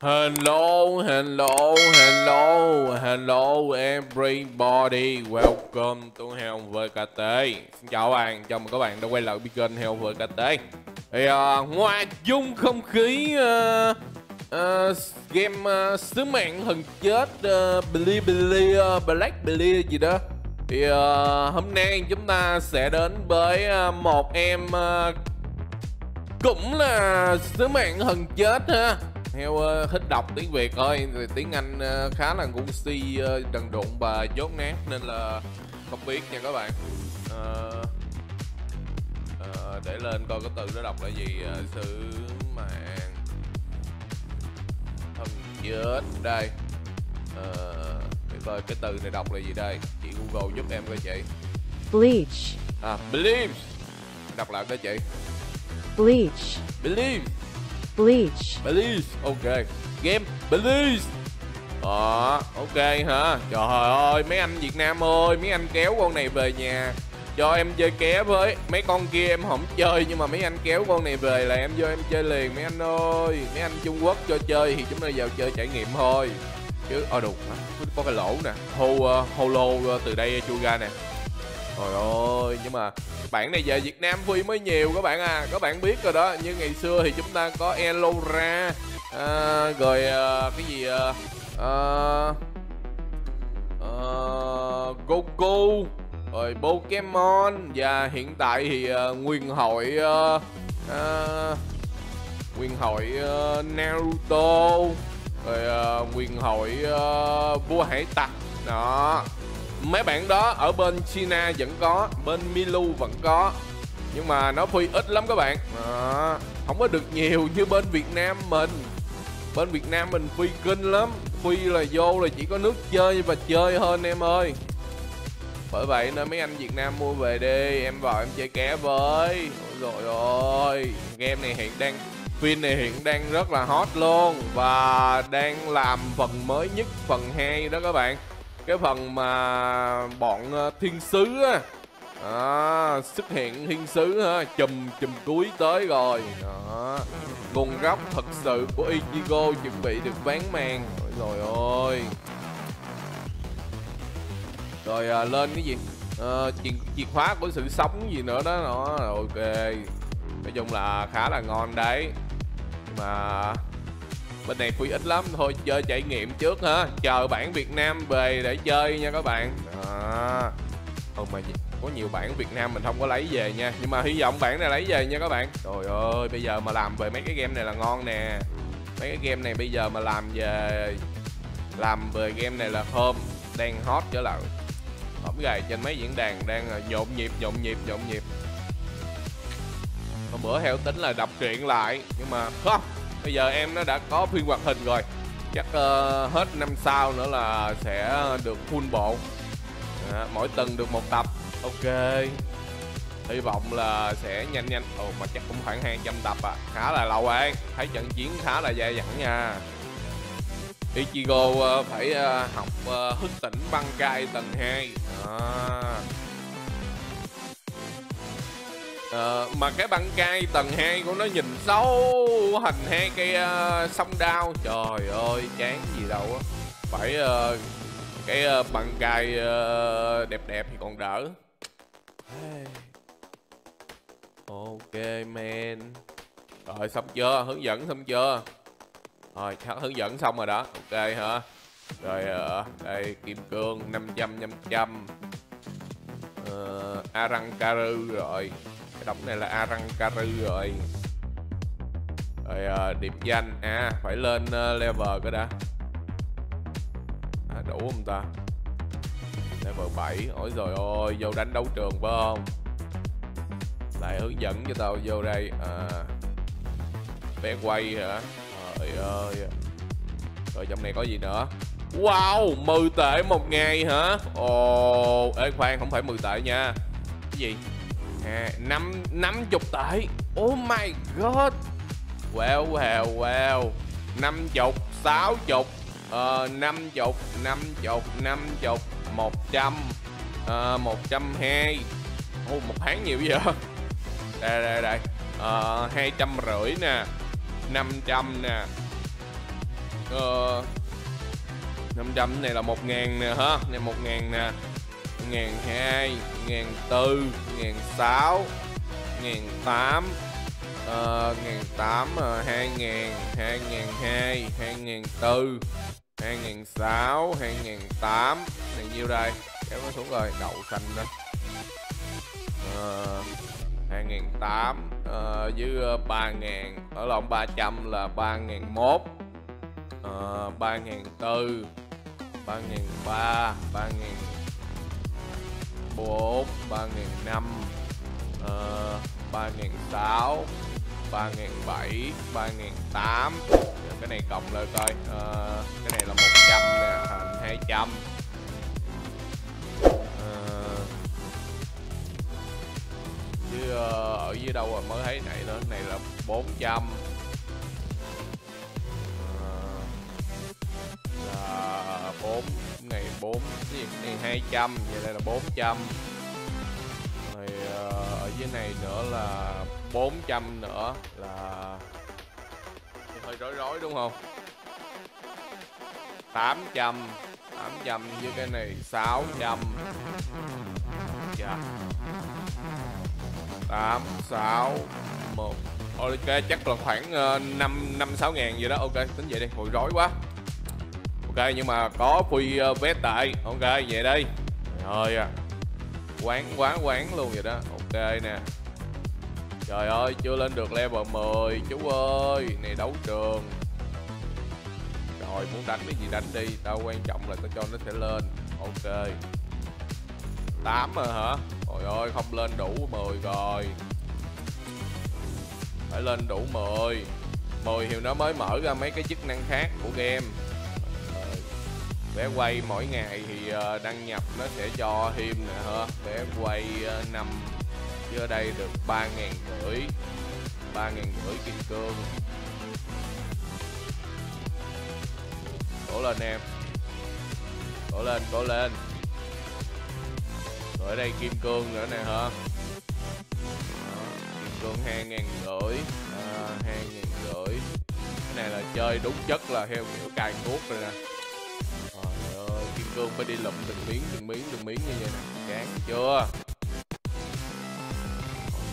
Hello, hello, hello, hello everybody. Welcome to Hell VKT. Xin chào các bạn, chào mừng các bạn đã quay lại với kênh Hell VKT. Thì uh, ngoài dung không khí uh, uh, game uh, sứ mạng thần chết uh, Billy Billy uh, Black Billy gì đó thì uh, hôm nay chúng ta sẽ đến với uh, một em uh, cũng là sứ mạng thần chết ha theo uh, thích đọc tiếng việt thôi tiếng anh uh, khá là ngu si uh, trần đụng và dốt nát nên là không biết nha các bạn. Uh, uh, để lên coi cái từ đó đọc là gì uh, sứ mạng thần chết. Đây uh, để coi cái từ này đọc là gì đây? Chị google giúp em coi chị. Bleach. à believe đọc lại cái chị. Bleach. believe Bleach. Bleach, ok. Game Belize à, ok hả? Trời ơi mấy anh Việt Nam ơi mấy anh kéo con này về nhà. Cho em chơi ké với mấy con kia em không chơi nhưng mà mấy anh kéo con này về là em vô em chơi liền mấy anh ơi. Mấy anh Trung Quốc cho chơi thì chúng ta vào chơi trải nghiệm thôi. Chứ ờ đục có cái lỗ nè. Hô uh, holo uh, từ đây ờ, chui ra nè trời ơi nhưng mà bản này về Việt Nam vui mới nhiều các bạn à. Các bạn biết rồi đó như ngày xưa thì chúng ta có Elora à, rồi à, cái gì à, à, à, Goku rồi Pokemon và hiện tại thì à, nguyên hội à, à, nguyên hội à, Naruto rồi à, nguyên hội à, vua hải tặc. Đó mấy bạn đó ở bên China vẫn có bên Milu vẫn có. Nhưng mà nó phi ít lắm các bạn. À, không có được nhiều như bên Việt Nam mình. Bên Việt Nam mình phi kinh lắm. Phi là vô là chỉ có nước chơi và chơi hơn em ơi. Bởi vậy nên mấy anh Việt Nam mua về đi. Em vào em chơi ké với. Ôi rồi ôi. Game này hiện đang phim này hiện đang rất là hot luôn. Và đang làm phần mới nhất phần 2 đó các bạn cái phần mà bọn ờ, thiên sứ á. À, xuất hiện thiên sứ ha chùm chùm cuối tới rồi. Đó. Nguồn gốc thật sự của Ichigo chuẩn bị được ván màn. Rồi ôi. Rồi à, lên cái gì? À, chìa, chìa khóa của sự sống gì nữa đó. Nó ok. Nói chung là khá là ngon đấy. Mà bên này free ít lắm. Thôi chơi trải nghiệm trước ha chờ bản Việt Nam về để chơi nha các bạn. À, không mà có nhiều bản Việt Nam mình không có lấy về nha. Nhưng mà hy vọng bản này lấy về nha các bạn. Trời ơi bây giờ mà làm về mấy cái game này là ngon nè. Mấy cái game này bây giờ mà làm về làm về game này là hôm đang hot trở lại. Tổng gài trên mấy diễn đàn đang à, nhộn nhịp nhộn nhịp nhộn nhịp. Hôm bữa heo tính là đọc truyện lại nhưng mà không bây giờ em nó đã có phim hoạt hình rồi. Chắc uh, hết năm sau nữa là sẽ được full bộ. À, mỗi tuần được một tập. Ok. Hy vọng là sẽ nhanh nhanh. Ồ mà chắc cũng khoảng 200 tập à. Khá là lâu ấy. Thấy trận chiến khá là dai dẳng nha. Ichigo uh, phải uh, học uh, thức tỉnh băng cai tầng 2 à à, mà cái băng cai tầng 2 của nó nhìn xấu hình hai cây uh, ờ, sông đao. Trời ơi chán gì đâu á. Phải uh, cái uh, băng cai uh, đẹp đẹp thì còn đỡ. Ok man. Rồi xong chưa? Hướng dẫn xong chưa? Rồi hướng dẫn xong rồi đó. Ok hả? Rồi uh, đây kim cương 500 500 uh, arankaru rồi đọc này là arankaru rồi. Rồi ờ, uh, điệp danh. À phải lên uh, level cái đã. À, đủ không ta? Level 7 ôi rồi ôi vô đánh đấu trường phải không? Lại hướng dẫn cho tao vô đây. À, bé quay hả? Trời ơi. Rồi trong này có gì nữa? Wow 10 tệ một ngày hả? Ồ ê khoan không phải 10 tệ nha. Cái gì? À, năm năm chục tệ oh my god. Wow wow wow. Năm chục sáu chục. Ờ năm chục năm chục năm chục. Một trăm ờ một trăm hai. Một tháng nhiều vậy? Đây đây đây. Ờ hai trăm rưỡi nè. Năm trăm nè. Ờ, 500 này là 1 ngàn nè ha. Này 1 ngàn nè. Ngàn hai ngàn tư ngàn sáu ngàn tám ờ, ngàn tám ờ, hai ngàn hai ngàn hai hai ngàn tư hai ngàn sáu hai ngàn tám. Này nhiêu đây? Kéo nó xuống rồi đậu xanh đó. Ờ, hai ngàn tám ờ, với ờ, ba ngàn ở lộn 300 là ba ngàn mốt ờ, ba ngàn tư ba ngàn ba ba ngàn bốn ba nghìn năm ờ, ba nghìn sáu ba nghìn bảy ba nghìn tám. Cái này cộng lại coi uh, cái này là 100 nè thành 200 trăm. Ờ, chứ uh, ở dưới đâu rồi mới thấy này nữa này là 400 200 về đây là 400 rồi ờ, ở dưới này nữa là 400 nữa là thì hơi rối rối đúng không? 800 800 với cái này 600 yeah. 8 6 1 Ok, chắc là khoảng 5 5 6 ngàn gì đó. Ok, tính vậy đi. Hồi rối quá. Ok nhưng mà có free uh, tại Ok về đây, Trời ơi à. Quán quán quán luôn vậy đó. Ok nè. Trời ơi chưa lên được level 10 Chú ơi. Này đấu trường. Rồi muốn đánh cái gì đánh đi. Tao quan trọng là tao cho nó sẽ lên. Ok. 8 rồi hả? Trời ơi không lên đủ 10 rồi. Phải lên đủ 10 10 thì nó mới mở ra mấy cái chức năng khác của game bé quay mỗi ngày thì ờ, đăng nhập nó sẽ cho thêm nè hả? Bé quay uh, 5 Chứ ở đây được ba ngàn rưỡi ba ngàn rưỡi kim cương Cố lên em. Cố lên, cố lên. Rồi ở đây kim cương nữa nè hả? Kim cương hai ngàn rưỡi hai ngàn rưỡi. Cái này là chơi đúng chất là theo kiểu cài cuốc rồi nè cơm phải đi lụm từng miếng, từng miếng, từng miếng như vậy nè Chán chưa?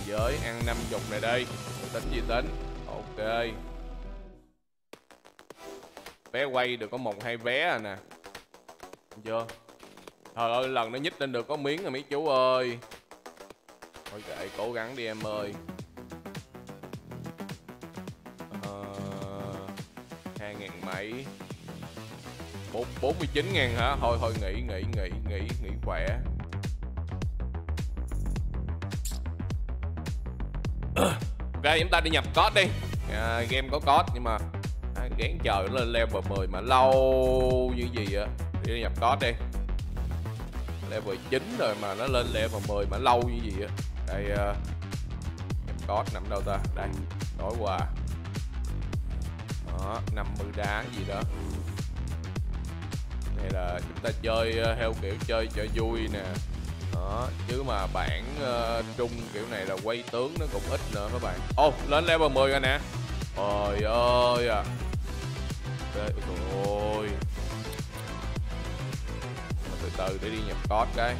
Giới ăn năm chục này đây. Tính gì tính? Ok. Vé quay được có một hai vé à nè. Chưa? Trời ơi lần nó nhích lên được có miếng rồi mấy chú ơi. Thôi kệ cố gắng đi em ơi. Ờ, hai ngàn mấy bốn bốn mươi chín ngàn hả? Thôi thôi nghỉ nghỉ nghỉ nghỉ nghỉ khỏe. Ok chúng ta đi nhập code đi. À, game có code nhưng mà à, gán chờ lên level 10 mà lâu như gì á đi nhập code đi. Level 9 rồi mà nó lên level 10 mà lâu như gì á. Đây uh, nhập code nằm đâu ta? Đây đổi quà đó 50 đá gì đó này là chúng ta chơi ờ, theo kiểu chơi cho vui nè. Đó chứ mà bản uh, ờ, trung kiểu này là quay tướng nó cũng ít nữa các bạn. Ô lên level 10 rồi nè. Trời ơi à. Trời ơi. Từ từ để đi nhập code cái.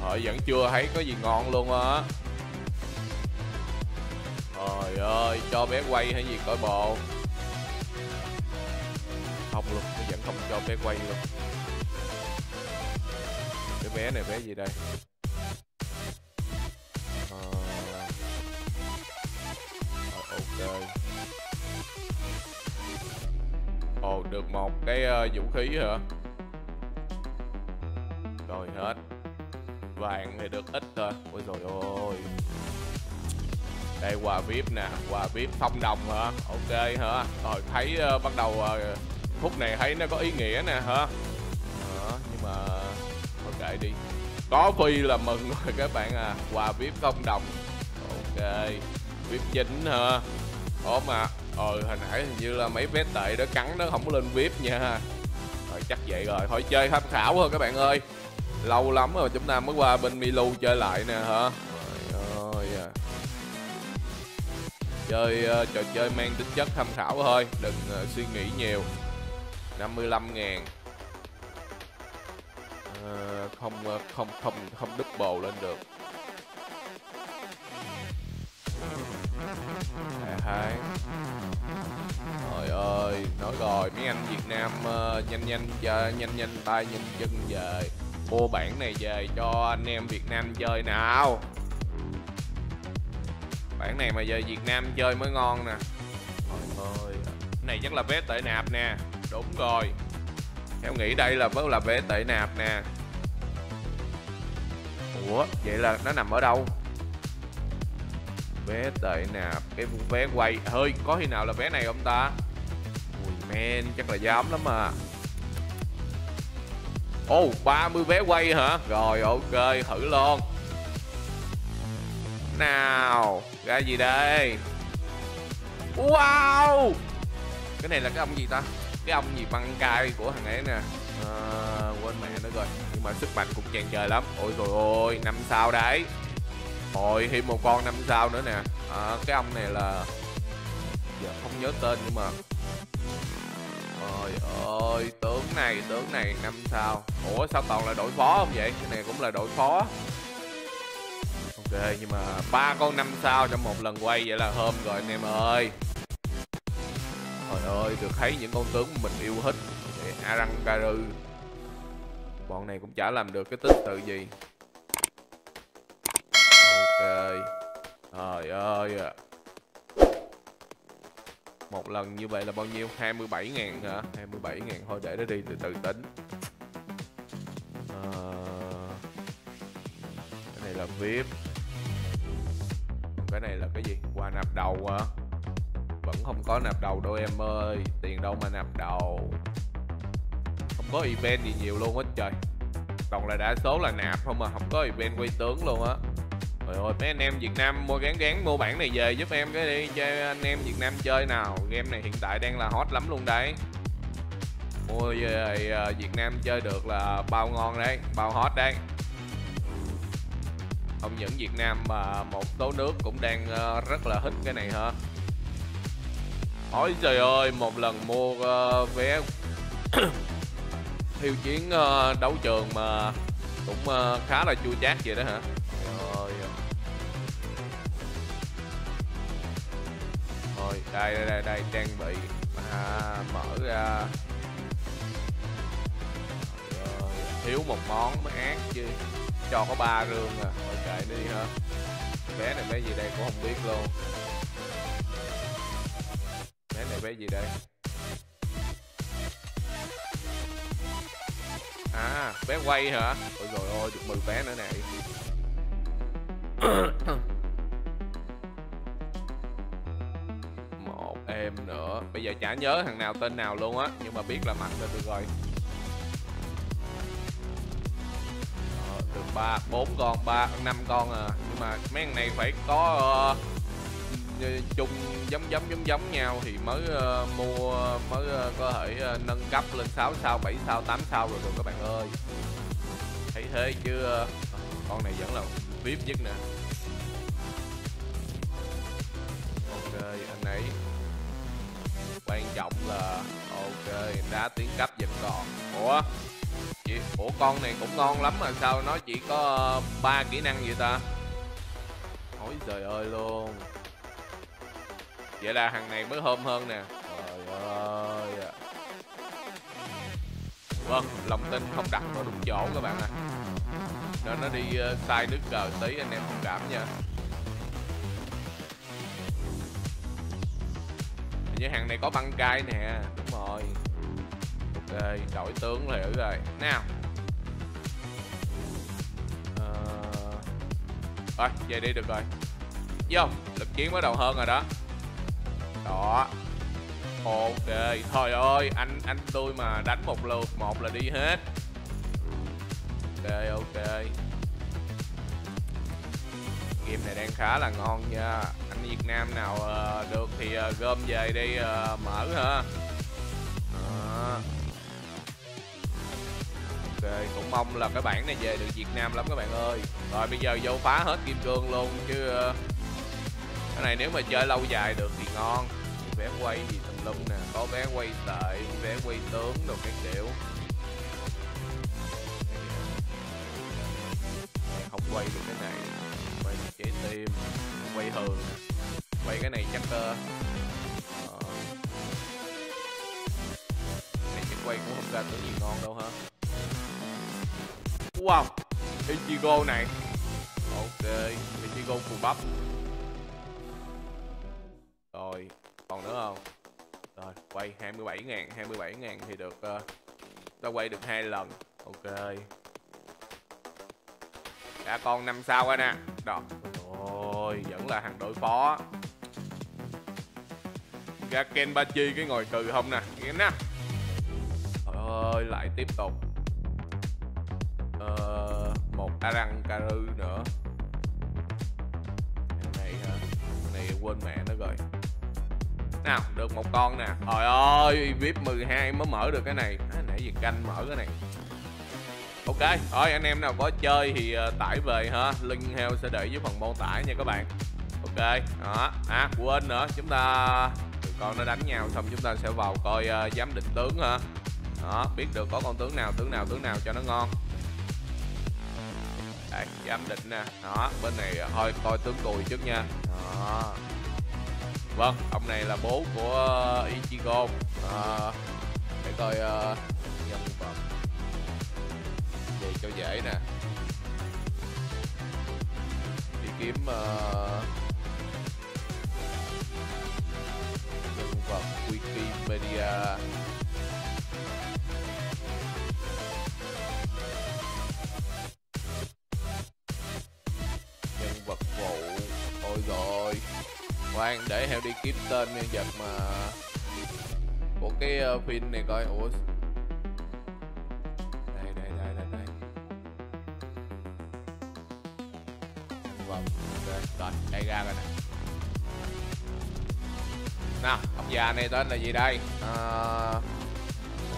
Thôi vẫn chưa thấy có gì ngon luôn á. Trời ơi, cho bé quay hay gì coi bộ. Không luôn, nó vẫn không cho bé quay luôn. Cái bé này bé gì đây? À, Ok. Ồ, được một cái uh, vũ khí hả? Rồi hết. Vàng thì được ít thôi. Ôi rồi ôi. Đây quà vip nè quà vip thông đồng hả? Ok hả? Rồi thấy uh, bắt đầu uh, phút này thấy nó có ý nghĩa nè hả? Đó, nhưng mà thôi kệ đi. Có phi là mừng rồi các bạn à. Quà vip không đồng. Ok. Vip chính hả? Ốm mà ờ hồi nãy hình như là mấy vé tệ đó cắn nó không có lên vip nha. Rồi chắc vậy rồi. Thôi chơi tham khảo thôi các bạn ơi. Lâu lắm rồi chúng ta mới qua bên Milu chơi lại nè hả? À. Chơi uh, trò chơi mang tính chất tham khảo thôi. Đừng uh, suy nghĩ nhiều. 55 ngàn. À, không ờ, không không không double lên được. Hai trời ơi nói rồi mấy anh việt nam uh, nhanh nhanh chơi nhanh nhanh tay nhanh chân về. Mua bản này về cho anh em việt nam chơi nào. Bản này mà về việt nam chơi mới ngon nè. Trời ơi. Này chắc là vé tệ nạp nè đúng rồi. Theo nghĩ đây là mới là vé tệ nạp nè. Ủa vậy là nó nằm ở đâu? Vé tệ nạp cái vé quay. Hơi có khi nào là vé này không ta? Ui men chắc là dám lắm mà ồ oh, 30 vé quay hả? Rồi ok thử luôn. Nào ra gì đây? Wow! Cái này là cái ông gì ta? Cái ông gì băng cai của thằng ấy nè. À, quên mẹ nó rồi. Nhưng mà sức mạnh cũng chàng trời lắm. Ôi rồi ôi năm sao đấy. Hồi thêm một con năm sao nữa nè. À, Cái ông này là Giờ không nhớ tên nhưng mà Trời ơi Tướng này tướng này năm sao. Ủa sao toàn là đội phó không vậy? Cái này cũng là đội phó. Ok nhưng mà ba con năm sao trong một lần quay vậy là hôm rồi anh em ơi. Trời ơi được thấy những con tướng mình yêu thích Arangaru Bọn này cũng chả làm được cái tích tự gì. Trời ơi một lần như vậy là bao nhiêu? 27 ngàn hả? 27 ngàn. Thôi để nó đi từ từ tính. À, cái này là VIP. Cái này là cái gì? Quà nạp đầu hả? Vẫn không có nạp đầu đâu em ơi. Tiền đâu mà nạp đầu. Không có event gì nhiều luôn hết trời. Toàn là đa số là nạp không mà không có event quay tướng luôn á. Rồi ơi, mấy anh em Việt Nam mua gán gán mua bản này về giúp em cái đi, cho anh em Việt Nam chơi nào. Game này hiện tại đang là hot lắm luôn đấy. Mua về à, Việt Nam chơi được là bao ngon đấy, bao hot đấy. Không những Việt Nam mà một số nước cũng đang à, rất là thích cái này hả? Ôi trời ơi một lần mua uh, vé thiêu chiến uh, đấu trường mà cũng uh, khá là chua chát vậy đó hả? Rồi đây đây đây, đây trang bị à, mở ra. Rồi, thiếu một món mới ác chứ. Cho có ba rương à. Rồi kệ đi ha bé này bé gì đây cũng không biết luôn bé bé gì đây? À bé quay hả? Ôi rồi ôi được 10 bé nữa nè. Em nữa. Bây giờ chả nhớ thằng nào tên nào luôn á nhưng mà biết là mạnh là được rồi. Ờ, được ba bốn con ba năm con à. Nhưng mà mấy thằng này phải có uh, chung giống giống giống giống nhau thì mới uh, mua mới uh, có thể uh, nâng cấp lên 6 sao 7 sao 8 sao rồi rồi các bạn ơi. Thấy thế chứ uh, con này vẫn là vip nhất nè. Ok anh ấy. Quan trọng là ok đá tiến cấp vẫn còn. Ủa? Chị ủa con này cũng ngon lắm mà sao nó chỉ có ba kỹ năng vậy ta? Ôi trời ơi luôn vậy là thằng này mới hôm hơn nè. Trời ơi vâng lòng tin không đặt vào đúng chỗ các bạn ạ. À. nên nó đi uh, sai nước cờ tí anh em thông cảm nha. Như hàng này có băng cai nè. Đúng rồi. Ok đổi tướng là rồi. Nào. À... rồi về đi được rồi. Vô lực chiến bắt đầu hơn rồi đó đó. Ok thôi ơi anh anh tôi mà đánh một lượt một là đi hết. Ok ok. Game này đang khá là ngon nha. Anh Việt Nam nào uh, được thì uh, gom về đi uh, mở ha. À. ok cũng mong là cái bản này về được Việt Nam lắm các bạn ơi. Rồi bây giờ vô phá hết kim cương luôn chứ uh, cái này nếu mà chơi lâu dài được thì ngon vé quay gì tùm lum nè có vé quay tệ vé quay tướng đồ các kiểu. Không quay được cái này quay được trái tim quay hường quay cái này chắc uh, này chắc quay cũng không ra tới gì ngon đâu ha. wow Ichigo này. Ok Ichigo phù bắp không? Rồi quay 27 ngàn 27 ngàn thì được ờ, uh, ta quay được hai lần. Ok. Đã con năm sao rồi nè à? đó. Rồi vẫn là hàng đối phó. Ra Kenpachi cái ngồi cừ không nè nghe nè. Trời ơi lại tiếp tục. Ờ, một Arang Karu nữa này hả? Này quên mẹ nó rồi nào được một con nè. Trời ơi vip 12 mới mở được cái này. À, nãy giờ canh mở cái này. Ok rồi anh em nào có chơi thì uh, tải về ha. Link heo sẽ để dưới phần mô tả nha các bạn. Ok đó. À quên nữa chúng ta tụi con nó đánh nhau xong chúng ta sẽ vào coi uh, giám định tướng ha. Đó biết được có con tướng nào tướng nào tướng nào cho nó ngon. Đây giám định nè. Đó bên này ờ, thôi coi tướng cùi trước nha. Đó vâng ông này là bố của ờ, Ichigo. À, để coi uh, nhân vật về cho dễ nè. Đi kiếm uh, nhân vật Wikipedia khoan để heo đi kiếm tên nhân vật mà của cái ờ, phim này coi. Ủa đây đây đây đây đây. Vâng ok rồi đây ra rồi nè. Nào ông già này tên là gì đây? À...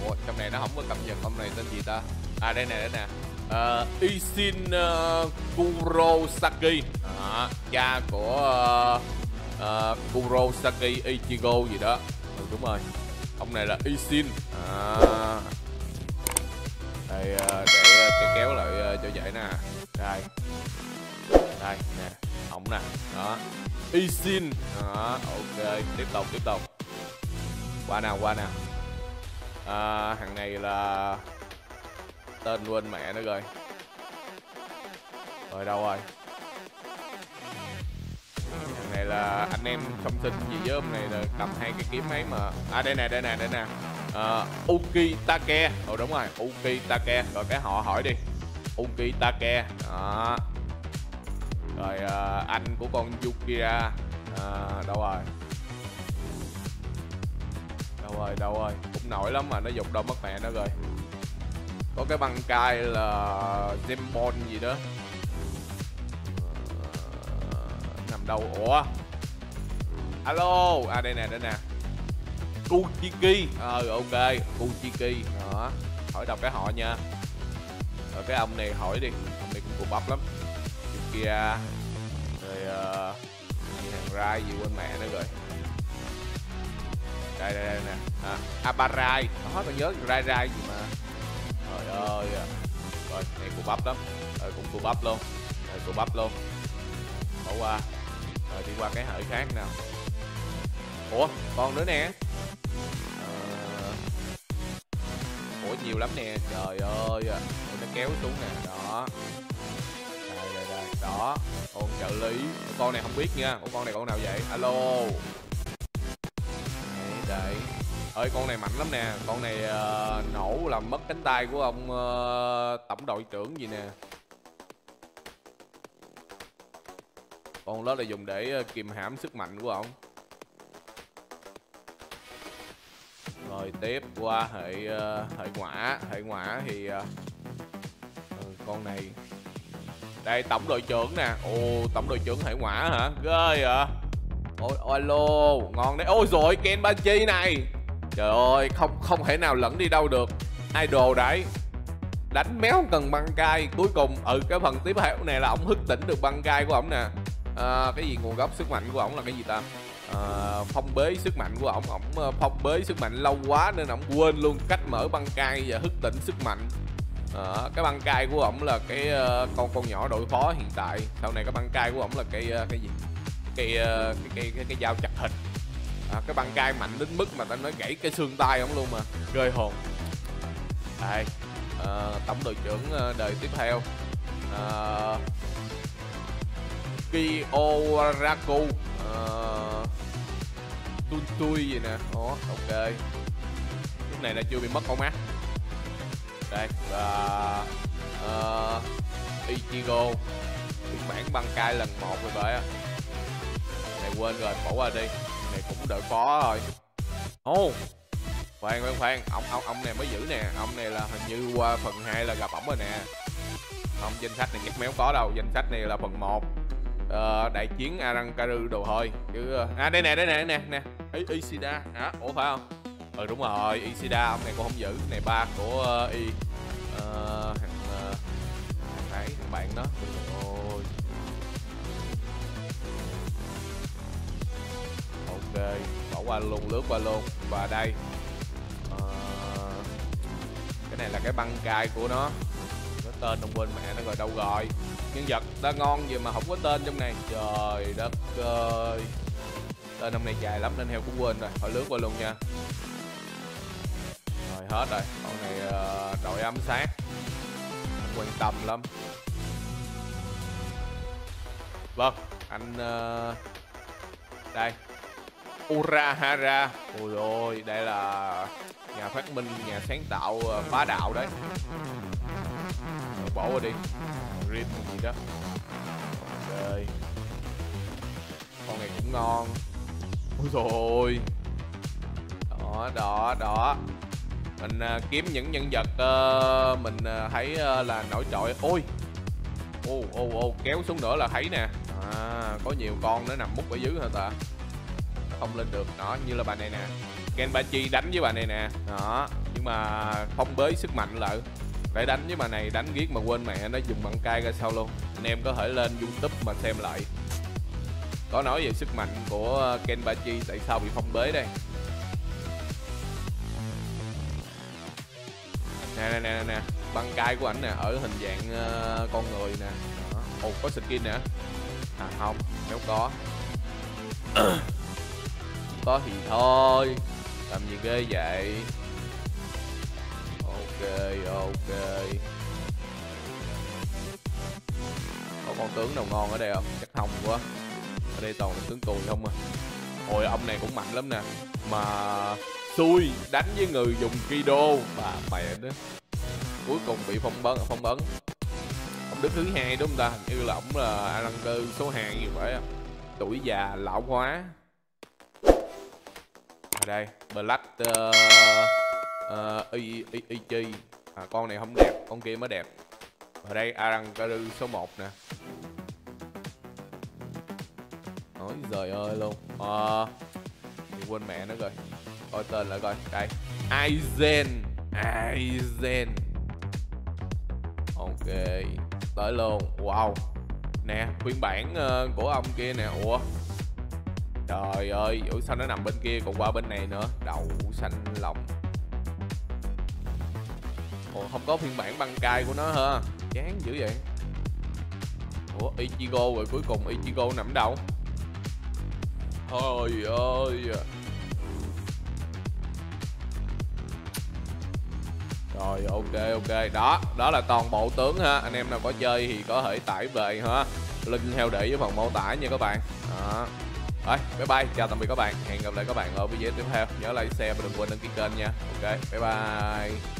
ủa trong này nó không có cập nhật ông này tên gì ta? À đây nè đây nè. Uh, Isin uh, Kurosaki. À, cha của uh, Kurosaki Ichigo gì đó. Ừ, đúng rồi. Ông này là Ishin à, đây ờ, để ờ, kéo, kéo lại ờ, cho dễ nè. Đây. Đây nè. Ông nè. Đó. Ishin đó ok. Tiếp tục tiếp tục. Qua nào qua nào. À, thằng này là tên quên mẹ nó rồi. Rồi đâu rồi? Này là anh em song sinh gì với ông này là cầm hai cái kiếm ấy mà. À đây nè đây nè đây nè. Ờ, uh, Uki Take ồ đúng rồi Uki Take rồi cái họ hỏi đi. Uki Take đó. Rồi uh, anh của con Yukira uh, ờ, đâu rồi? Đâu rồi đâu rồi? Cũng nổi lắm mà nó dục đâu mất mẹ nó rồi. Có cái băng cai là Zembon gì đó. Đầu ủa? Alo à đây nè đây nè. Kuchiki. Ờ à, ok Kuchiki. Đó hỏi đọc cái họ nha. Rồi cái ông này hỏi đi ông này cũng cụ bắp lắm. Kia. Rồi uh, hàng rai gì quên mẹ nữa rồi. Đây đây, đây nè. À, à Abarai đó tao nhớ rai rai gì mà. Trời ơi à. rồi này cụ bắp lắm. Rồi cũng cụ bắp luôn. Rồi cụ bắp luôn. Bỏ qua rồi đi qua cái hở khác nào? Ủa còn nữa nè. Ờ... ủa nhiều lắm nè. Trời ơi à, nó kéo xuống nè. Đó. Đây đây đây. Đó. Con trợ lý. Con này không biết nha. Ủa con này con nào vậy? Alo. Đây, ơi con này mạnh lắm nè. Con này uh, nổ làm mất cánh tay của ông uh, tổng đội trưởng gì nè. Con đó là dùng để ờ, kìm hãm sức mạnh của ông. Rồi tiếp qua hệ uh, hệ ngõa hệ ngõa thì uh, con này. Đây tổng đội trưởng nè. Ồ tổng đội trưởng hệ ngõa hả? Ghê à ôi alo ngon đấy. Ôi rồi kenpachi này. Trời ơi không không thể nào lẫn đi đâu được. Idol đấy. Đánh méo cần băng cai. Cuối cùng ừ cái phần tiếp theo này là ổng hức tỉnh được băng cai của ổng nè à, cái gì nguồn gốc sức mạnh của ổng là cái gì ta? À, phong bế sức mạnh của ổng. Ổng ờ, phong bế sức mạnh lâu quá nên ổng quên luôn cách mở băng cai và hức tỉnh sức mạnh. À, cái băng cai của ổng là cái uh, con con nhỏ đội phó hiện tại. Sau này cái băng cai của ổng là cái uh, cái gì? Cái uh, cái cái cái, cái dao chặt thịt à, cái băng cai mạnh đến mức mà ta nói gãy cái xương tay ổng luôn mà. Rơi hồn. Đây. Uh, tổng đội trưởng uh, đời tiếp theo. Uh, Kioraku, uh, ờ, Tui Tui gì nè. Ồ, ok. Lúc này là chưa bị mất con mắt Đây Và uh, Ichigo. Phiên bản băng cai lần một rồi vậy á. Này quên rồi, bỏ qua đi. Này cũng đợi khó rồi. Ồ oh. Khoan khoan khoan. Ông, ông, ông này mới giữ nè. Ông này là hình như qua phần 2 là gặp ổng rồi nè. Không, danh sách này chắc méo có đâu. Danh sách này là phần 1 uh, đại chiến Arankaru đồ thôi chứ uh, à đây nè đây nè nè nè ấy Isida hả? Ủa phải không? Ừ đúng rồi Isida ông này cũng không giữ này ba của uh, y uh, thằng uh, thằng ấy thằng bạn đó. Ôi. Ok bỏ qua luôn lướt qua luôn và đây uh, cái này là cái băng cai của nó tên không quên mẹ nó rồi đâu rồi nhân vật đã ngon gì mà không có tên trong này? Trời đất ơi. Tên năm này dài lắm nên heo cũng quên rồi hỏi lướt qua luôn nha. Rồi hết rồi. Con này ờ, đội ám sát. Không quan tâm lắm. Vâng anh uh, đây. Urahara. Ôi rồi đây là nhà phát minh nhà sáng tạo ờ, phá đạo đấy bỏ qua đi. Rim gì đó. Ok con này cũng ngon. Ôi rồi đó đó đó. Mình à, kiếm những nhân vật à, mình à, thấy à, là nổi trội. Ôi. Ô ô ô kéo xuống nữa là thấy nè. À, có nhiều con nó nằm mút ở dưới hả ta? Không lên được. Đó như là bà này nè. Kenpachi đánh với bà này nè. Đó nhưng mà không bới sức mạnh lại phải đánh với mà này đánh giết mà quên mẹ nó dùng bằng cay ra sao luôn. Anh em có thể lên youtube mà xem lại. Có nói về sức mạnh của Kenpachi tại sao bị phong bế đây? Nè nè nè nè băng cai của ảnh nè ở hình dạng uh, con người nè. Ồ có skin nè. À không nếu có. Có thì thôi. Làm gì ghê vậy ok ok. Có con tướng nào ngon ở đây không? Chắc không quá. Ở đây toàn là tướng cùi không à. Ôi ông này cũng mạnh lắm nè. Mà xui đánh với người dùng kido. Bà mẹ đó cuối cùng bị phong bấn phong bấn. Ông đứng thứ hai đúng không ta? Như là ông ờ, là alan cơ số 2 như vậy tuổi già lão hóa. Ở đây black uh, uh, y, y, y chi? À, con này không đẹp con kia mới đẹp. Ở đây Arankaru số 1 nè. Ôi trời ơi luôn. À, quên mẹ nó rồi. Coi tên lại coi. Đây Aizen Aizen. Ok tới luôn. Wow. Nè phiên bản uh, của ông kia nè. Ủa? Trời ơi ủa sao nó nằm bên kia còn qua bên này nữa? Đậu xanh lòng ủa không có phiên bản băng cai của nó hả, chán dữ vậy. Ủa ichigo rồi cuối cùng ichigo nằm đâu? Thôi ơi à. rồi ok ok. Đó đó là toàn bộ tướng ha. Anh em nào có chơi thì có thể tải về ha. Link theo để dưới phần mô tả nha các bạn. Đó. Rồi bye bye. Chào tạm biệt các bạn. Hẹn gặp lại các bạn ở video tiếp theo. Nhớ like share và đừng quên đăng ký kênh nha. Ok bye bye.